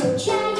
So try